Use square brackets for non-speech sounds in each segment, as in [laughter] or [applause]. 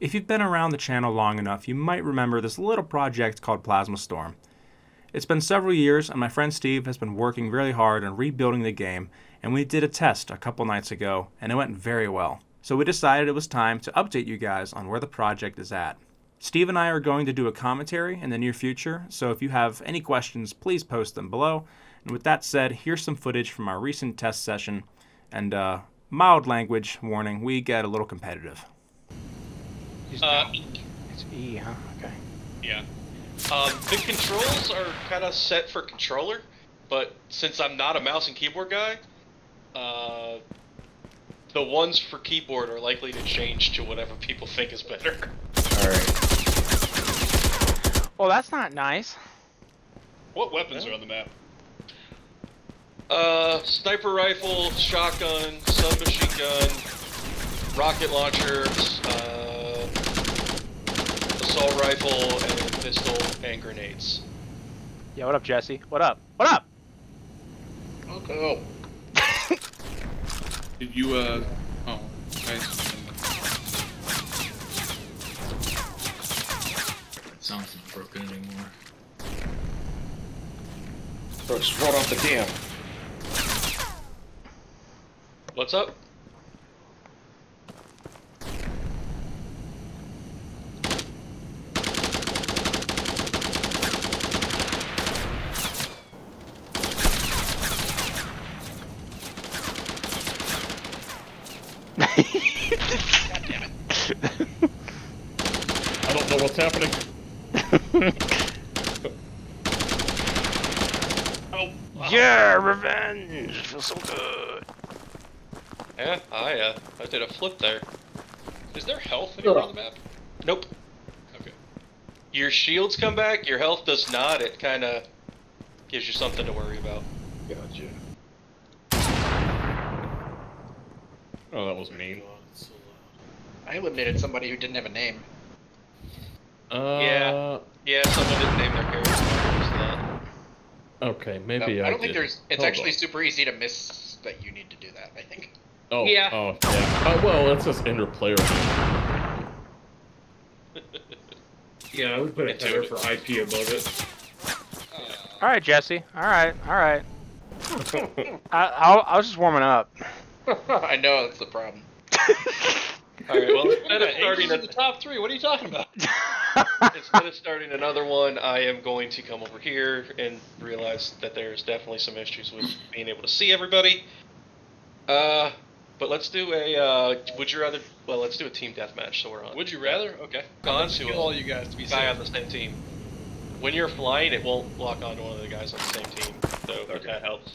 If you've been around the channel long enough, you might remember this little project called Plasma Storm. It's been several years, and my friend Steve has been working really hard on rebuilding the game, and we did a test a couple nights ago, and it went very well. So we decided it was time to update you guys on where the project is at. Steve and I are going to do a commentary in the near future, so if you have any questions, please post them below. And with that said, here's some footage from our recent test session, and uh, mild language warning, we get a little competitive. Uh, It's E, huh? Okay. yeah. Um, the controls are kind of set for controller, but since I'm not a mouse and keyboard guy, uh, the ones for keyboard are likely to change to whatever people think is better. Alright. Well, that's not nice. What weapons are on the map? Uh, sniper rifle, shotgun, submachine gun, rocket launchers, uh, assault rifle, and pistol and grenades. Yeah, what up, Jesse? What up? What up? Okay. [laughs] Did you, uh, oh, nice. Sounds not broken anymore. Bro, just run off the dam. What's up? I don't know what's happening. Oh, yeah, revenge! Feels so good. Yeah, I uh, I did a flip there. is there health anywhere on the map? Nope. Okay. Your shields come back, your health does not. It kind of gives you something to worry about. Gotcha. Oh, that was mean. I eliminated somebody who didn't have a name. Uh, Yeah. Yeah, someone didn't name their character. so that- Okay, No, maybe I I don't think there's. It's Hold actually on. super easy to miss that you need to do that. I think. Oh, Yeah. Oh, yeah. Uh, well, it's just enter player. [laughs] Yeah, I would put a Into header for IP above it. All right, Jesse. All right, all right. [laughs] I, I, I was just warming up. [laughs] I know that's the problem. All right. Well, instead of starting in the top three. What are you talking about? instead of starting another one, I am going to come over here and realize that there's definitely some issues with being able to see everybody. Uh, but let's do a. Uh, would you rather? Well, let's do a team deathmatch. So we're on. Would you rather? Okay. on Let's to kill all you guys to be guy on the same team. When you're flying, it won't lock onto one of the guys on the same team. So if Okay. that helps.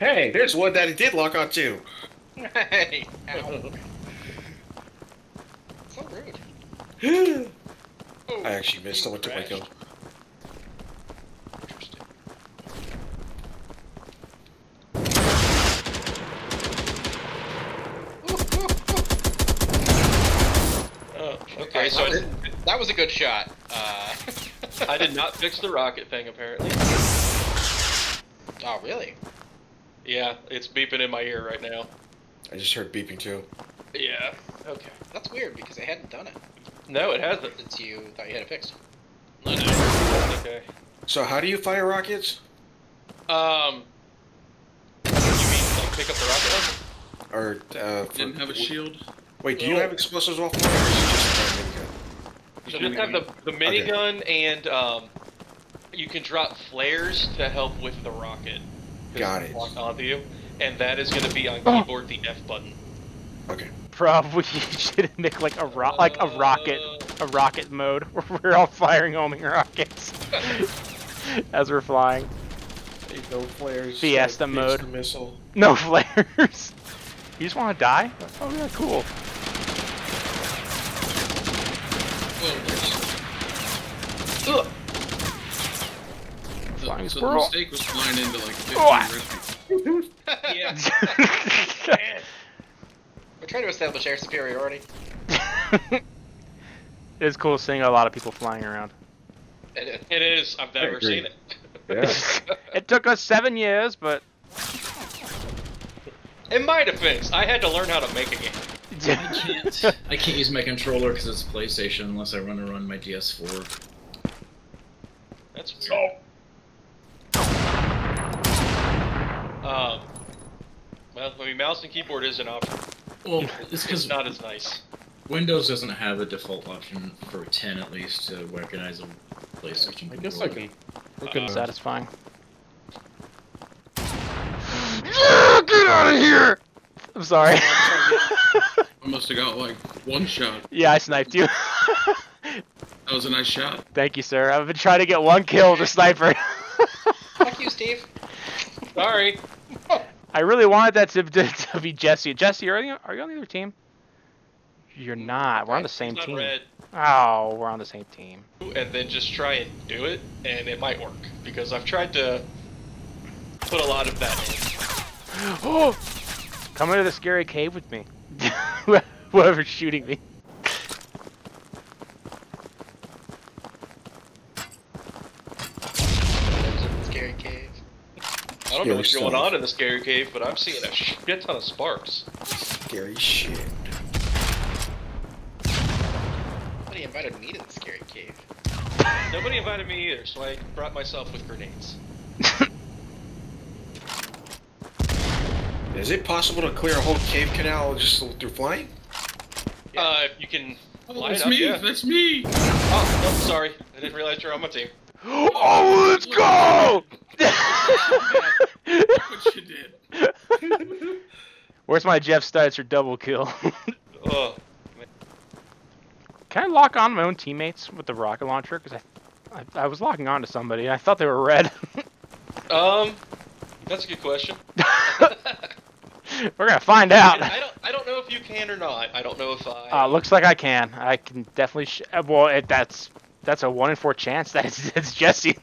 Hey, there's one that it did lock on to. hey, ow. [laughs] so rude. [gasps] I actually missed. Someone took my kill. Interesting. Oh, okay. So I that, did, was, that was a good shot. Uh, [laughs] I did not fix the rocket thing apparently. oh, really? Yeah, it's beeping in my ear right now. I just heard beeping too. Yeah. Okay. That's weird because I hadn't done it No, it hasn't. since you thought you had it fixed. No. Okay. So how do you fire rockets? Um. You mean like pick up the rocket launcher? Or uh, Didn't have a shield. Wait, do you have explosives off fire? Or is it just a minigun? So you just have the the minigun and um, you can drop flares to help with the rocket. Got it. Locked onto you, and that is going to be on Oh. keyboard the F button. Okay. Probably [laughs] should make like a ro- like a rocket Uh, a rocket mode where [laughs] we're all firing homing rockets [laughs] as we're flying. No flares. Fiesta uh, fix mode. missile. No flares. You just want to die? Oh yeah, cool. Flying so squirrel. the mistake was flying into like 15 Oh. [laughs] yeah. [laughs] We're trying to establish air superiority. [laughs] it is cool seeing a lot of people flying around. It, It is. I've never seen it. Yeah. It took us seven years, but In my defense, I had to learn how to make a game. I can't. I can't use my controller because it's PlayStation unless I run to run my DS4. That's weird. Um, well, I mean, mouse and keyboard is an option. Well, [laughs] it's It's because not as nice. Windows doesn't have a default option for 10 at least to recognize a PlayStation. I guess I can. I can Satisfying. Get out of here! I'm sorry. [laughs] I must have got like one shot. yeah, I sniped you. That was a nice shot. Thank you, sir. I've been trying to get one kill with a sniper. Fuck you, Steve. [laughs] Sorry. I really wanted that to, [laughs] to, to be Jesse. Jesse, are you, are you on the other team? You're not. We're on the same team. red. Oh, we're on the same team. and then just try and do it, and it might work because I've tried to put a lot of that in. Oh! [gasps] Come into the scary cave with me. [laughs] Whoever's shooting me. Scary cave. I don't know Scary what's going on in the scary cave, but I'm seeing a shit ton of sparks. Scary shit. Nobody invited me to the scary cave. Nobody invited me either, so I brought myself with grenades. Is it possible to clear a whole cave canal just through flying? Uh, if you can Oh, that's up, me. yeah. That's me. Oh, no, sorry. I didn't realize you're on my team. oh, let's go! [laughs] What you did. [laughs] Where's my Jeff Steitzer double kill? [laughs] Oh, Can I lock on my own teammates with the rocket launcher? Because I, I, I was locking on to somebody. I thought they were red. [laughs] um, that's a good question. we're gonna find out. I don't, I don't know if you can or not. I don't know if I. Uh, looks like I can. I can definitely. Sh- uh, well, it, that's that's a one in four chance that it's, it's Jesse.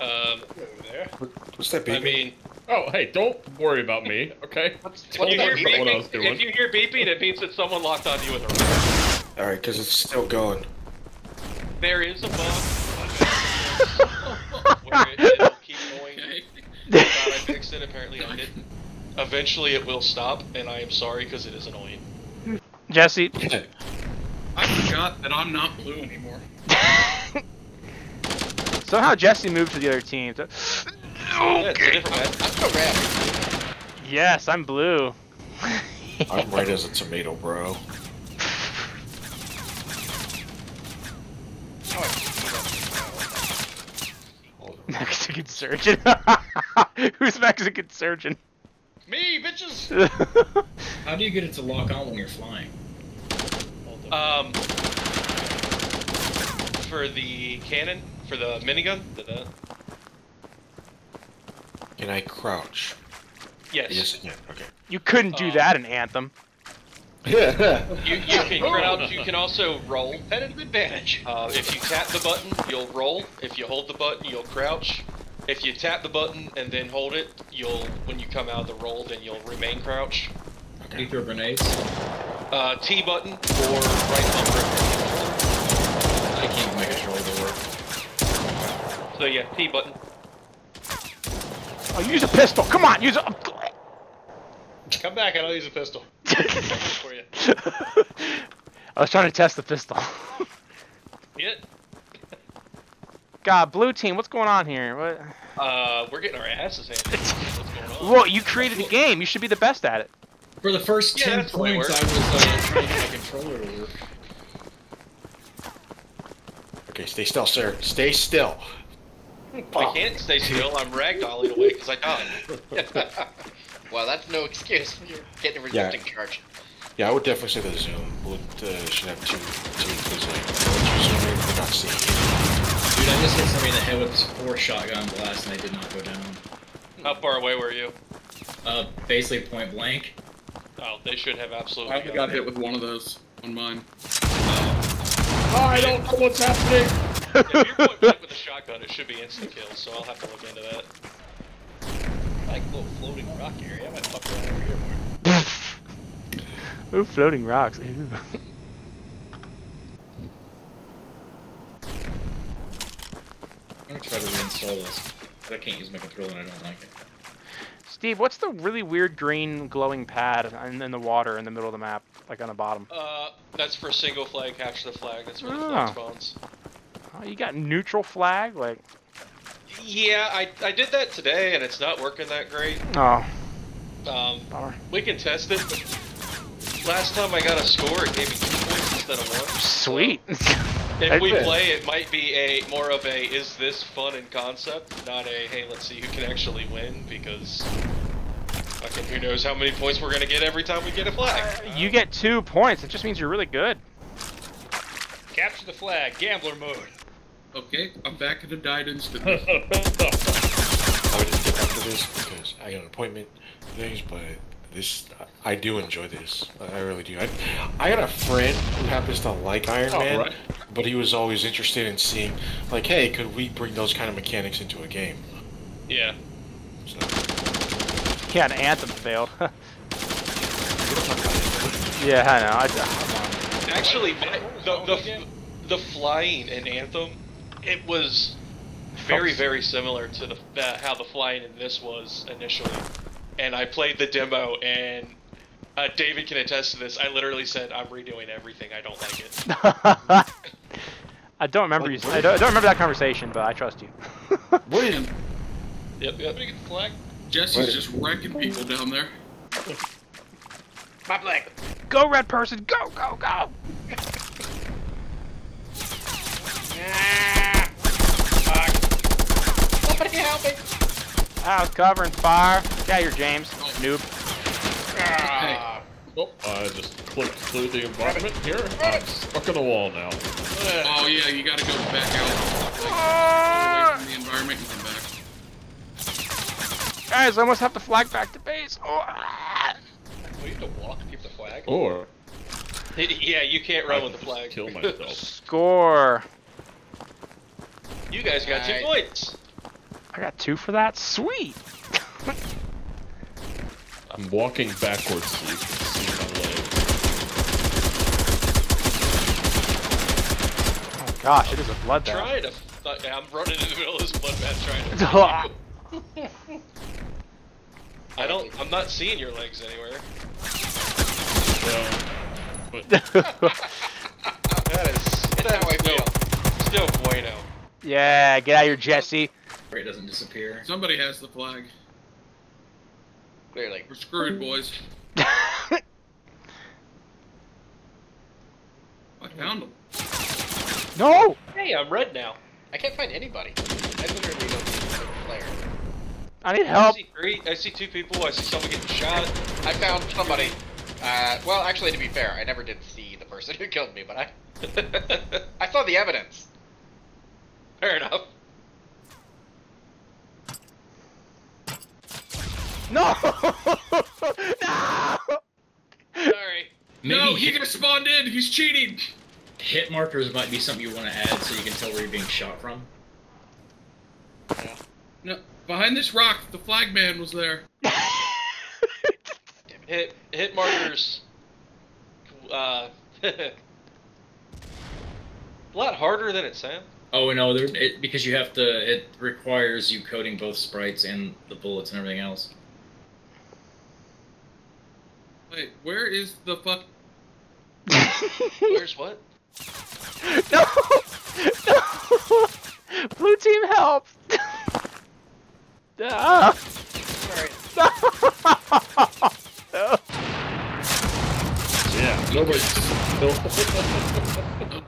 um. What's that I beeping? mean, Oh, hey, don't worry about me, okay? [laughs] What's, if what's you hear beeping? what I was doing. if you hear beeping, it means that someone locked on you with a rocket. Alright, because it's still going. There is a bug where it, it'll keep going. I thought I fixed it. Apparently, I didn't. Eventually, it will stop, and I am sorry because it is annoying. Jesse. [laughs] I forgot that I'm not blue anymore. [laughs] Somehow Jesse moved to the other team. So- Yeah, it's a different map. I'm red. Yes, I'm blue. I'm red as a tomato, bro. Oh, I Hold on. Mexican surgeon. [laughs] Who's Mexican surgeon? Me, bitches. [laughs] How do you get it to lock on when you're flying? Um, for the cannon, for the minigun, the, the Can I crouch? yes, Yes, yeah, okay. you couldn't do Uh, that in Anthem. [laughs] you you can crouch. You can also roll. competitive advantage. Uh, if you tap the button, you'll roll. If you hold the button, you'll crouch. If you tap the button and then hold it, you'll when you come out of the roll, then you'll remain crouch. Do you throw grenades? Uh, T button or right bumper. I can't make a controller work. So yeah, T button. Oh, use a pistol. Come on, use a. Come back, and I'll use a pistol. [laughs] for you. I was trying to test the pistol. Hit. God, blue team, what's going on here? What? Uh, we're getting our asses handed. What's going on? Well, you created the game. You should be the best at it. For the first Yeah, 10 that's the way it points, I was uh, trying to get my controller to work. [laughs] Okay, stay still, sir. Stay still. I can't stay still. I'm ragdolling away because I died. [laughs] Well, that's no excuse when you're getting a Yeah. resisting charge. Yeah, I would definitely say the zoom would uh, should have two two because like once you zoom in, you're not seeing. Dude, I just hit somebody in the head with four shotgun blasts and they did not go down. How far away were you? Uh, basically point blank. Oh, they should have absolutely. I only got hit with one of those on mine. I don't know what's happening. If you're point blank with a shotgun, it should be instant kill, So I'll have to look into that. Like little floating rock area. I might fuck around over here more. [laughs] Ooh, floating rocks. Ew. [laughs] I'm gonna try to reinstall this. But I can't use my controller and I don't like it. Steve, what's the really weird green glowing pad in, in the water in the middle of the map, like on the bottom? Uh, that's for single flag, capture the flag. That's where the Oh. flag spawns. Oh, you got neutral flag, like. Yeah, I, I did that today, and it's not working that great. Oh, Um, bummer. we can test it, last time I got a score, it gave me two points instead of one. Sweet. [laughs] If we Okay. play, it might be a more of a is this fun in concept, not a hey let's see who can actually win because fucking who knows how many points we're gonna get every time we get a flag. you get two points. It just means you're really good. Capture the flag, gambler mode. Okay, I'm back in the died instantly. [laughs] I would just get after this because I got an appointment things, but this I do enjoy this. I I really do. I, I got a friend who happens to like Iron Oh, Man, right. but he was always interested in seeing, like, hey, could we bring those kind of mechanics into a game? Yeah. So, Yeah, an anthem failed. [laughs] we don't talk about it. yeah, I know. I, come on. Actually, my, the, the the flying in Anthem, it was very very similar to the uh, how the flying in this was initially, and I played the demo and. Uh, David can attest to this. I literally said, "I'm redoing everything. I don't like it." [laughs] I don't remember you. I don't, I don't remember that conversation, but I trust you. [laughs] What is? [laughs] Yep, yep. Somebody get the flag. Jesse's Wait. just wrecking people down there. My flag. Go, red person. Go, go, go. Ah, fuck. Somebody help me. I was covering fire. Yeah, you're James. Noob. Ah. Oh, I just clicked through the environment here. I'm stuck in a wall now. Oh yeah, you gotta go back out. Like, away from the environment and come back. Guys, I almost have to flag back to base. Oh, ah. We have to walk to keep the flag. Or Yeah, you can't run can with the flag. kill [laughs] myself. Score. you guys got two points. I got two for that. Sweet. [laughs] I'm walking backwards so you can see my leg. Oh gosh, it is a bloodbath. Trying to. Th- I'm running in the middle of this bloodbath trying to. [laughs] I don't. I'm not seeing your legs anywhere. Yeah. But That is. That's how I Still, feel. still bueno. yeah, get out of here, Jesse. Pray it doesn't disappear. Somebody has the flag. Clearly. We're screwed, boys. [laughs] I found them. no. Hey, I'm red now. I can't find anybody. I literally don't see a player. I need I help. see three. I see two people. I see someone getting shot. I found somebody. Uh, well, actually, to be fair, I never did see the person [laughs] who killed me, but I [laughs] I saw the evidence. Fair enough. No. [laughs] no. Sorry. Maybe no, he hit, just spawned in. He's cheating. hit markers might be something you want to add so you can tell where you're being shot from. No, behind this rock, the flag man was there. Hit hit markers. Uh, [laughs] a lot harder than it sounds. Oh no, there, it, because you have to. It requires you coding both sprites and the bullets and everything else. Wait, where is the fuck? Where's what? [laughs] no. No. [laughs] Blue team help. Ah. No. No. yeah, nobody's. [laughs]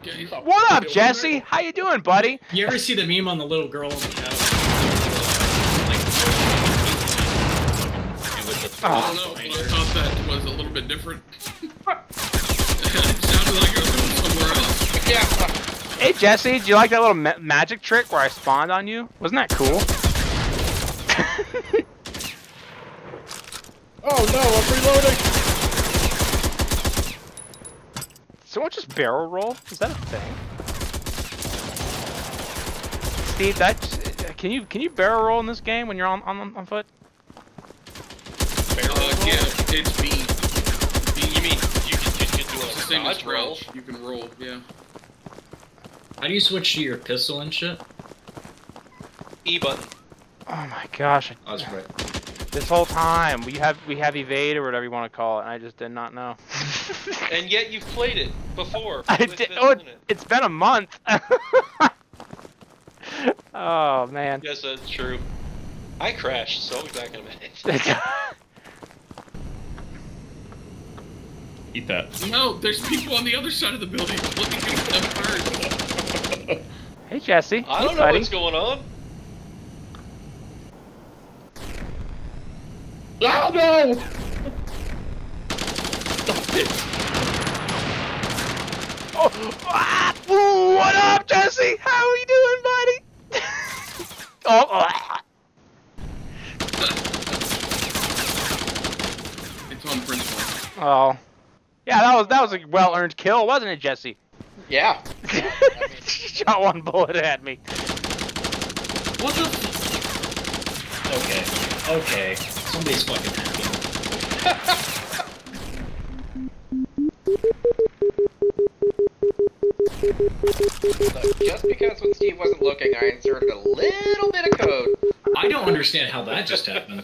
Okay. What up, Jesse? How you doing, buddy? You ever see the meme on the little girl on the couch? Ah. And I don't know, but I thought that was a little bit different. [laughs] it sounded like it was going somewhere else. Yeah. Hey, Jesse, did you like that little ma- magic trick where I spawned on you? Wasn't that cool? [laughs] Oh no, I'm reloading. Someone just barrel roll? Is that a thing? Steve, that can you can you barrel roll in this game when you're on on, on foot? Barrel uh, yeah, it's B. You mean you can, you can do It's the a same as dodge roll? You can roll, yeah. How do you switch to your pistol and shit? E button. Oh my gosh! I was right. This whole time we have we have evade or whatever you want to call it, and I just did not know. [laughs] And yet you've played it before. [laughs] I did. Vince Oh, it, it. it's been a month. [laughs] oh man. Yes, that's true. I crashed, so I'll be back in a minute. Eat that. No, there's people on the other side of the building. Looking at them first. hey Jesse. I Hey, don't know buddy. what's going on. [laughs] Oh no! Oh, ah, ooh, what up, Jesse? How are you doing, buddy? [laughs] oh, ah. It's on principle. oh, yeah, that was that was a well-earned kill, wasn't it, Jesse? Yeah. She [laughs] shot one bullet at me. What the? Okay. Okay. Somebody's fucking happy. Look, just because when Steve wasn't looking, I inserted a little bit of code. I don't understand how that just happened.